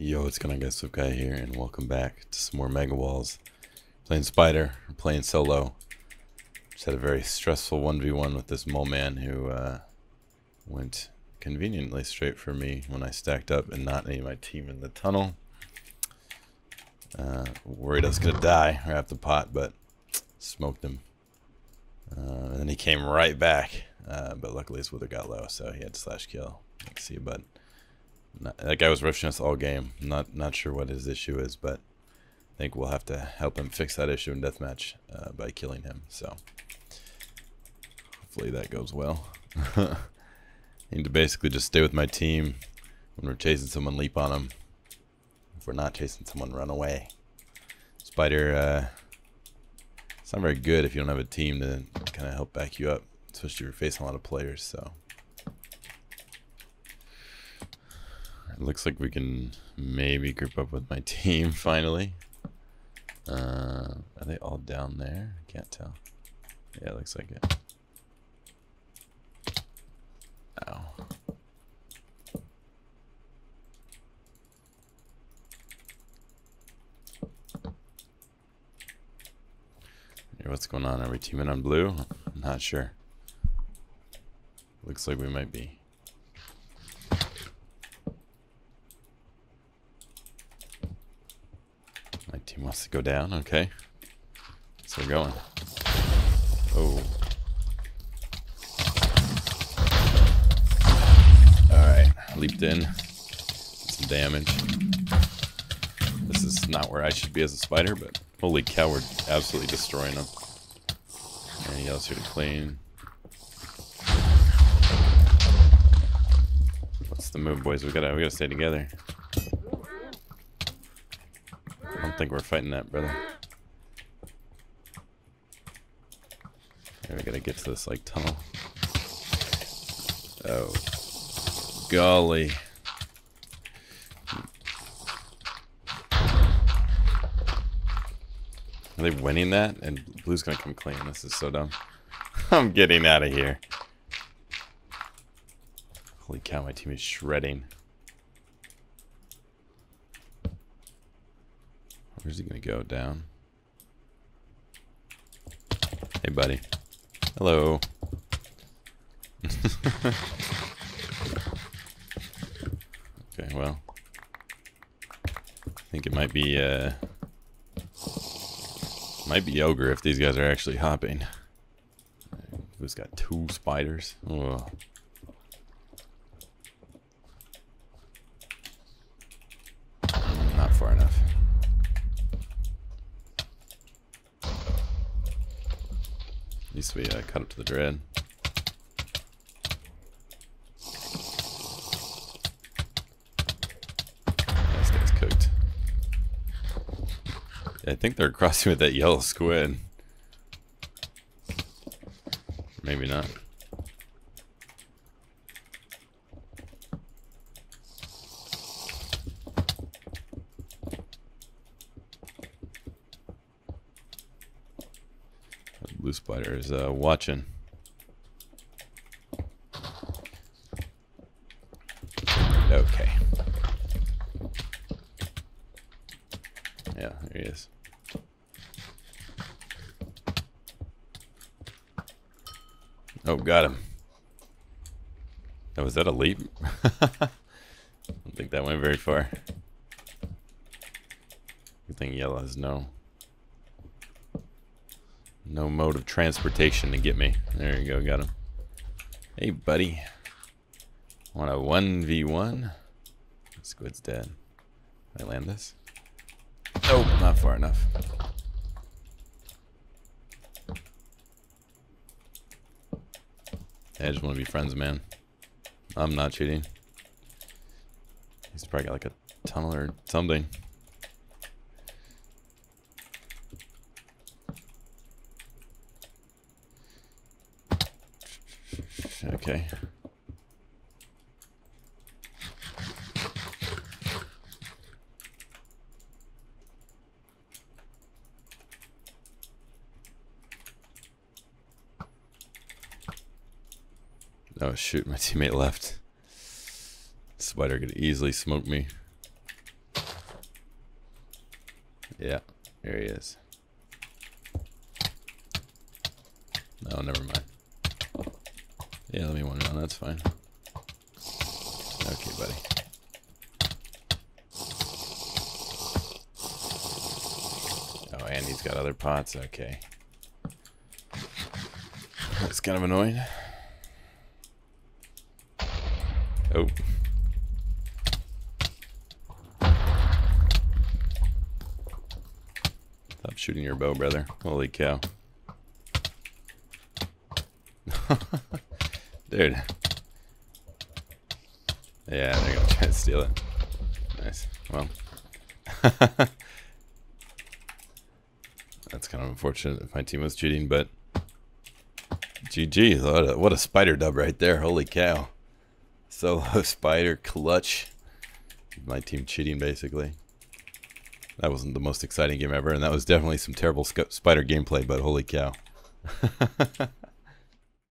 Yo, it's gonna get some guy here, and welcome back to some more Mega Walls. Playing Spider, playing solo. Just had a very stressful 1v1 with this Moleman who uh, went conveniently straight for me when I stacked up and not any of my team in the tunnel. Uh, worried I was gonna die or have the pot, but smoked him. Uh, and then he came right back, uh, but luckily his wither got low, so he had to slash kill. Let's see, but not, that guy was rushing us all game. Not not sure what his issue is, but I think we'll have to help him fix that issue in deathmatch uh, by killing him. So hopefully that goes well. Need to basically just stay with my team. When we're chasing someone, leap on them. If we're not chasing someone, run away. Spider, uh, it's not very good if you don't have a team to kind of help back you up, especially if you're facing a lot of players. So. It looks like we can maybe group up with my team finally. Uh, are they all down there? I can't tell. Yeah, looks like it. Ow. Hey, what's going on? Are we teaming on blue? I'm not sure. Looks like we might be. My team wants to go down, okay. So we're going. Oh. Alright, leaped in. Some damage. This is not where I should be as a spider, but holy cow, we're absolutely destroying them. Anything else here to clean? What's the move, boys? We gotta we gotta stay together. I don't think we're fighting that, brother. We gotta get to this, like, tunnel. Oh. Golly. Are they winning that? And blue's gonna come clean. This is so dumb. I'm getting out of here. Holy cow, my team is shredding. Where's he gonna go? Down? Hey, buddy. Hello. okay, well. I think it might be, uh... Might be ogre if these guys are actually hopping. Who's got two spiders? Oh. Not far enough. To be uh, cut up to the dread. This guy's cooked. I think they're crossing with that yellow squid. Maybe not. Blue spider is uh, watching. Okay. Yeah, there he is. Oh, got him. Oh, was that a leap? I don't think that went very far. Good thing yellow has no no mode of transportation to get me. There you go, got him. Hey, buddy. Want a 1v1? Squid's dead. Can I land this? Oh, not far enough. I just want to be friends, man. I'm not cheating. He's probably got like a tunnel or something. Okay. Oh shoot, my teammate left. Spider could easily smoke me. Yeah, here he is. Oh, never mind. Yeah, let me one round. That's fine. Okay, buddy. Oh, and he's got other pots. Okay. That's kind of annoying. Oh. Stop shooting your bow, brother. Holy cow. Dude. Yeah, they're gonna try to steal it. Nice. Well. That's kind of unfortunate if my team was cheating, but GG. What a, what a spider dub right there. Holy cow. Solo spider clutch. My team cheating, basically. That wasn't the most exciting game ever, and that was definitely some terrible spider gameplay, but holy cow.